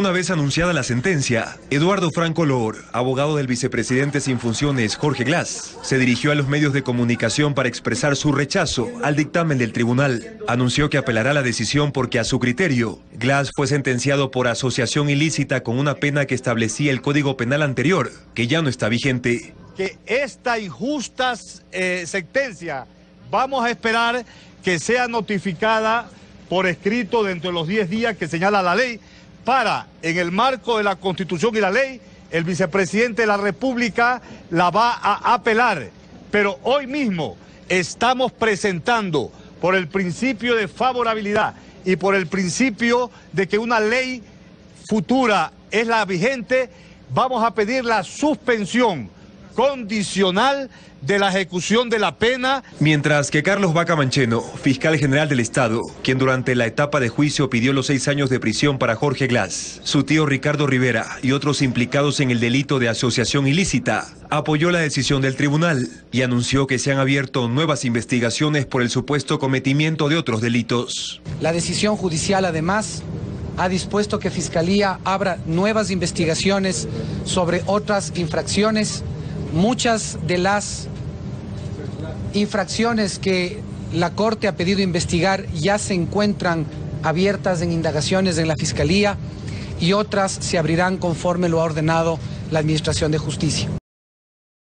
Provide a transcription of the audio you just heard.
Una vez anunciada la sentencia, Eduardo Franco Lor, abogado del vicepresidente sin funciones Jorge Glass, se dirigió a los medios de comunicación para expresar su rechazo al dictamen del tribunal. Anunció que apelará la decisión porque a su criterio, Glass fue sentenciado por asociación ilícita con una pena que establecía el Código Penal anterior, que ya no está vigente. Que esta injusta eh, sentencia vamos a esperar que sea notificada por escrito dentro de los 10 días que señala la ley para, en el marco de la Constitución y la ley, el vicepresidente de la República la va a apelar. Pero hoy mismo estamos presentando por el principio de favorabilidad y por el principio de que una ley futura es la vigente, vamos a pedir la suspensión condicional de la ejecución de la pena. Mientras que Carlos Vaca Mancheno, fiscal general del Estado, quien durante la etapa de juicio pidió los seis años de prisión para Jorge Glass, su tío Ricardo Rivera y otros implicados en el delito de asociación ilícita, apoyó la decisión del tribunal y anunció que se han abierto nuevas investigaciones por el supuesto cometimiento de otros delitos. La decisión judicial además ha dispuesto que Fiscalía abra nuevas investigaciones sobre otras infracciones muchas de las infracciones que la Corte ha pedido investigar ya se encuentran abiertas en indagaciones en la Fiscalía y otras se abrirán conforme lo ha ordenado la Administración de Justicia.